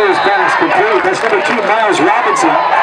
First pass complete. That's number two, Miles Robinson.